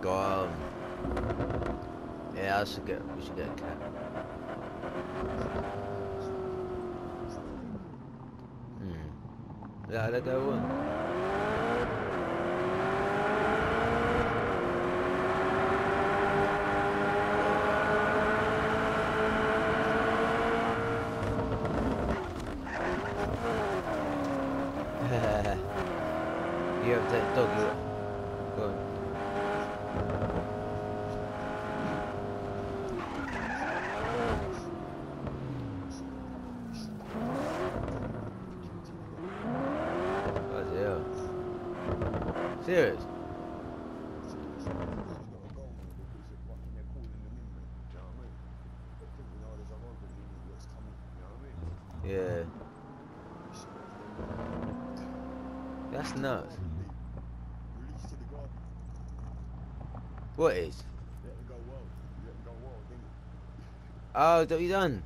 Go on. Yeah, I should get. We should get a cat. Hmm. Yeah, let go on. you have that dog. Go. Serious? Yeah. That's nuts. What is? Oh, what you done?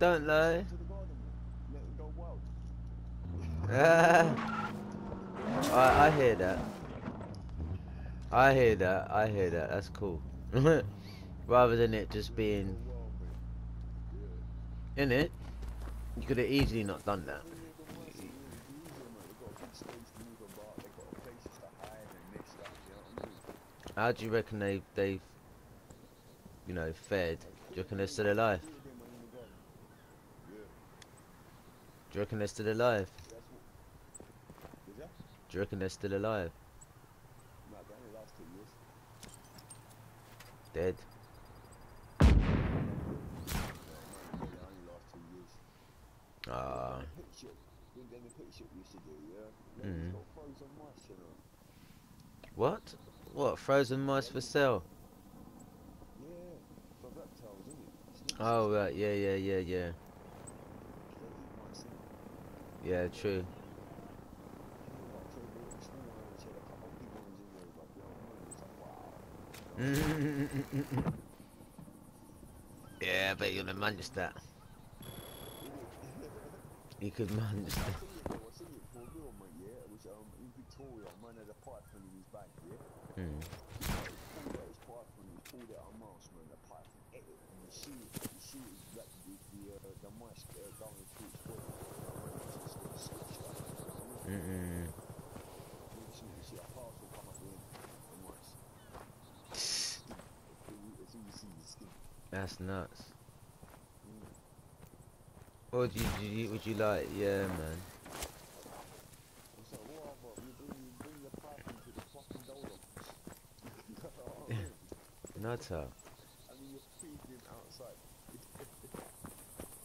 Don't lie. I, I hear that. I hear that. I hear that. That's cool. Rather than it just being in it, you could have easily not done that. How do you reckon they they've you know fed? Do you reckon they're still alive? Do you reckon they're still alive? Do you reckon they're still alive? Dead. Ah. Mm. What? What? Frozen mice for sale? Oh right, yeah, yeah, yeah, yeah. Yeah, true. yeah, I bet you could manage that. You could manage that. My god, yeah, which in Victoria, man, that part for these bikes. Mm. Mm-mm. That's nuts. What would you, do you would you like? Yeah, man. Nutter.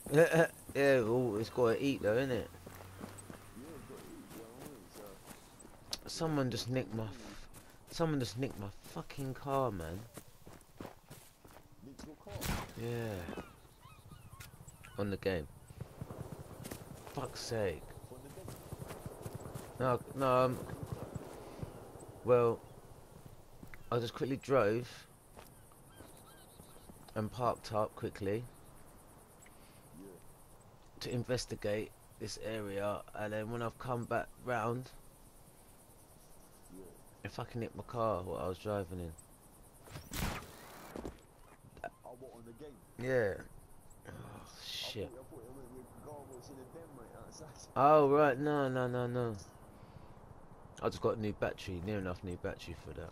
yeah, well, it's got to eat though, innit? Someone just nicked my. Someone just nicked my fucking car, man. Yeah. On the game. Fuck's sake. No, no. Um, well, I just quickly drove and parked up quickly to investigate this area, and then when I've come back round, if I fucking hit my car what I was driving in. Yeah. Oh, shit. Oh right, no, no, no, no. I just got a new battery, near enough new battery for that.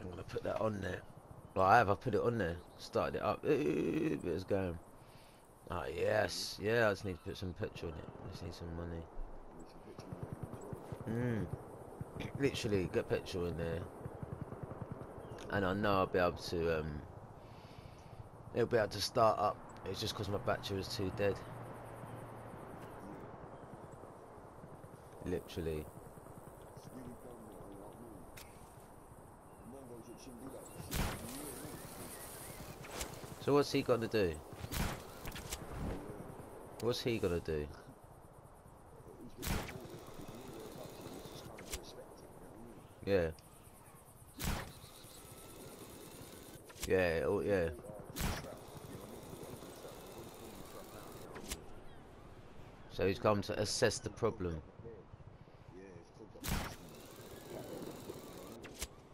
I'm gonna put that on there. Well, I have. I put it on there. Started it up. It was going. Ah yes, yeah. I just need to put some petrol in it. I just need some money. Mm. Literally, get petrol in there, and I know I'll be able to. Um, it'll be able to start up. It's just because my battery was too dead. Literally. So what's he to do? What's he to do? Yeah. Yeah, oh yeah. So he's come to assess the problem.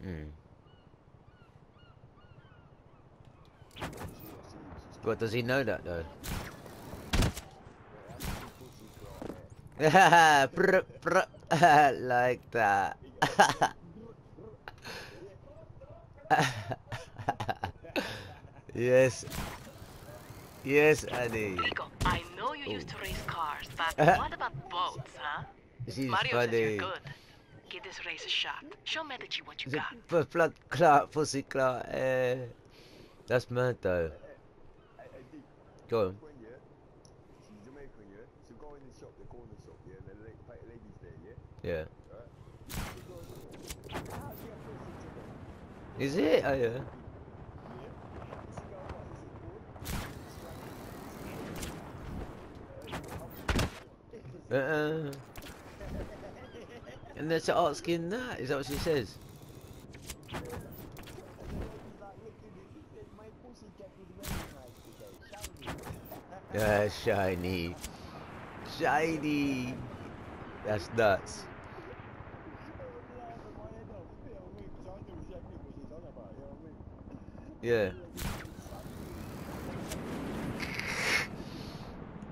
Hmm. What does he know that though? like that. yes. Yes, Annie. Rico, I know you used to race but what about boats, huh? She's Mario says you're good. Give this race a shot. Show Medici what you Is it got. blood clot, pussy clot? Eh. That's mad though. Go on. Yeah, she's Jamaican, yeah. She'll go in the shop, the corner shop, yeah, and the la- pa- ladies there, yeah. Yeah. She goes, "Ah, she a pussy today." Is it? Oh yeah. Yeah. She go, "What, is it good?" Uh-uh. And that's asking that. Is that what she says? Yeah, shiny. Shiny. That's nuts. Yeah.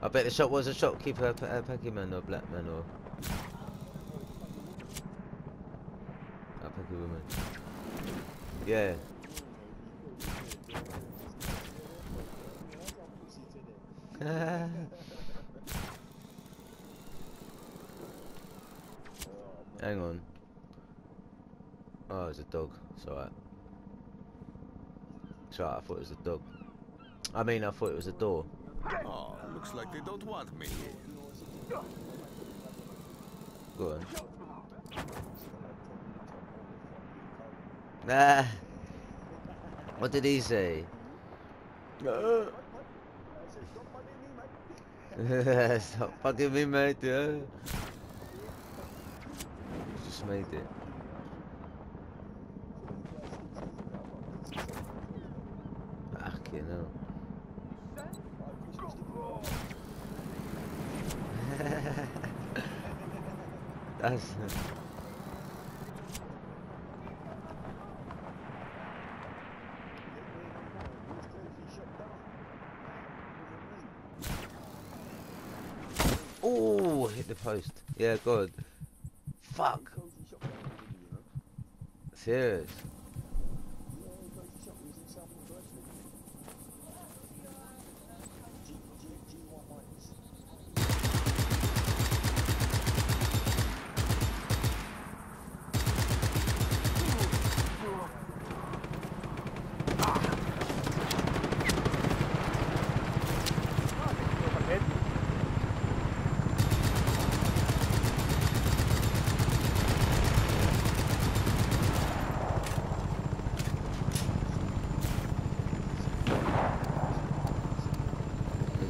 I bet the shop was a shopkeeper, a, a man, or black man, or a woman. Yeah. Hang on. Oh, it's a dog. It's alright, I thought it was a dog. I mean, I thought it was a door. Oh, looks like they don't want me. Go on. Nah. What did he say? Stop fucking me, mate, yeah. Just made it. Fucking hell. Oh, hit the post. Yeah, God. Fuck. Serious.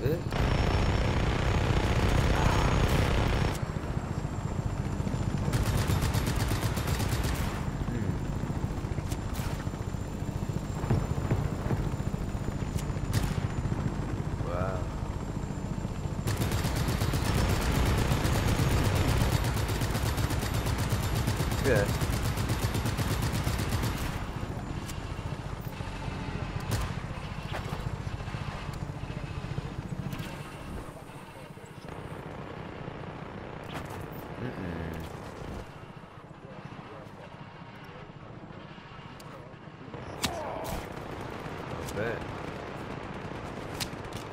Is it? Hmm. Wow. Yeah. Bet.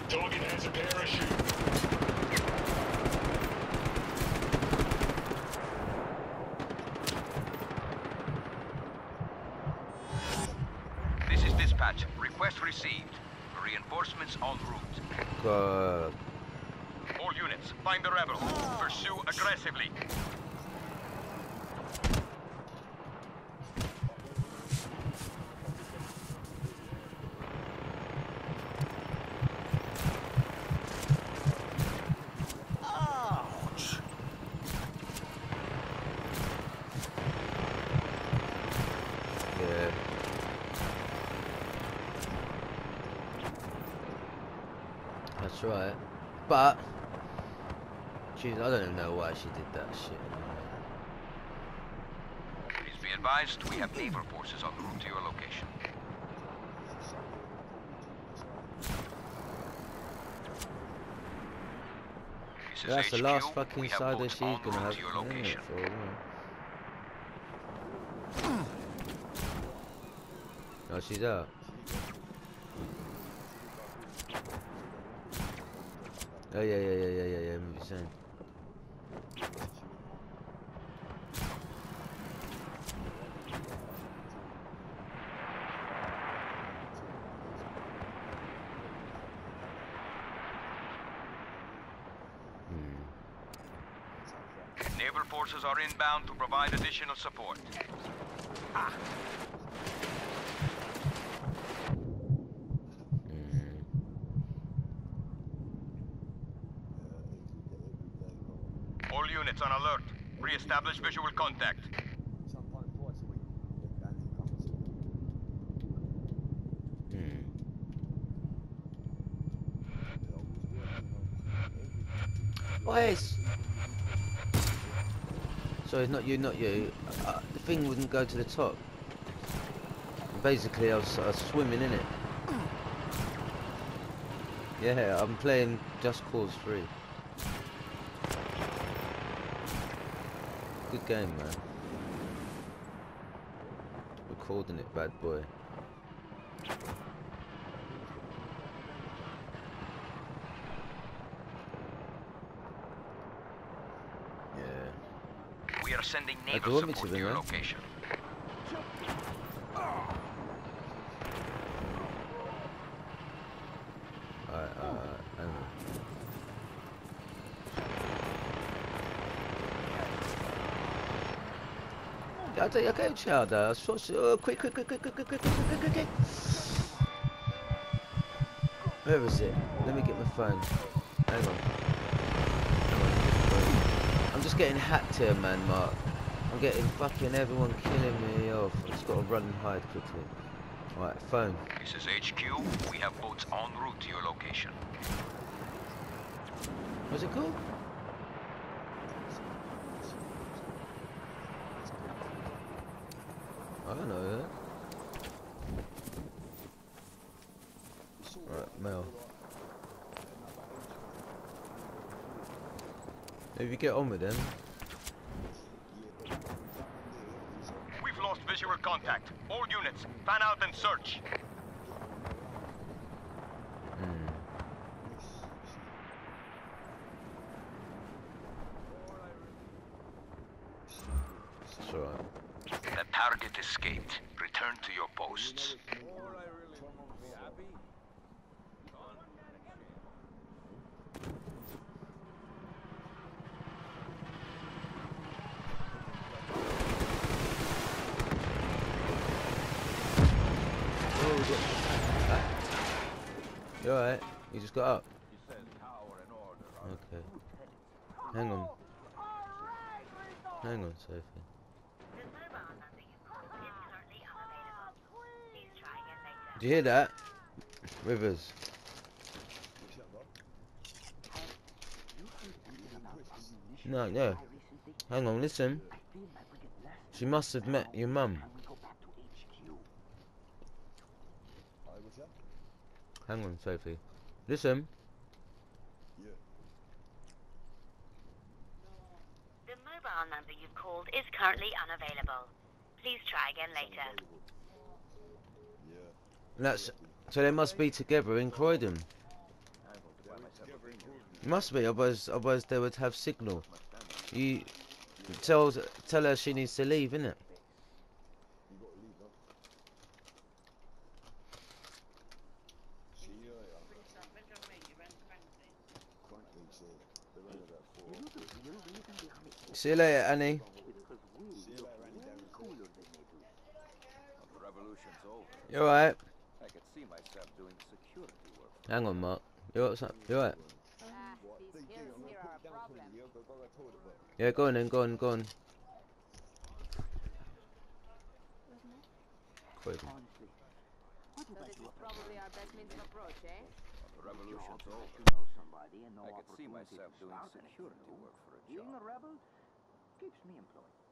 Target has a parachute. This is dispatch. Request received. Reinforcements en route. God. Units, find the rebels. Pursue aggressively. That's right. But she's I don't even know why she did that shit. Please Be advised, we have naval forces en route to your location. That's the last fucking side that she's gonna have to your location. for a while. Oh, she's out. Oh yeah, yeah, yeah, yeah, yeah, yeah. What you saying? Naval forces are inbound to provide additional support. Mm. All units on alert. Re-establish visual contact. Oh, yes. Sorry, not you, not you. Uh, the thing wouldn't go to the top. Basically, I was, I was swimming in it. Yeah, I'm playing Just Cause 3. Good game, man. Recording it, bad boy. Yeah. We are sending naval support to your location. Alright, alright, hang on. Ja, to jaka ciada? Sos, oh, quick, quick, quick, quick, quick, quick, quick, quick, quick, quick, quick. Where is it? Let me get my phone. Hang on. Hang on. I'm just getting hacked here, man, Mark. I'm getting fucking everyone killing me off. I just gotta run and hide quickly. Right, phone. This is HQ. We have boats en route to your location. What's it called? I don't know that. Right, Mel. Maybe get on with them. We've lost visual contact. All units, fan out and search. Hmm. It's alright. The target escaped. Return to your posts. We got- You alright? You just got up? Okay. Hang on. Hang on, Sophie. The mobile number you called is currently unavailable. Please try Did you hear that? Rivers. No, no. Hang on, listen. She must have met your mum. Hang on, Sophie. Listen. The mobile number you've called is currently unavailable. Please try again later. That's so they must be together in Croydon. Must be, otherwise, otherwise they would have signal. You tell tell her she needs to leave, innit? See you later, Annie. You alright? I could see myself doing security work. Hang on, Mark. You alright? son? You alright? Yeah, go on then, go on, go on. Croydon. Probably our best means of approach, eh? Revolution's over. to know somebody and no I could see myself doing security work for a Being a rebel keeps me employed.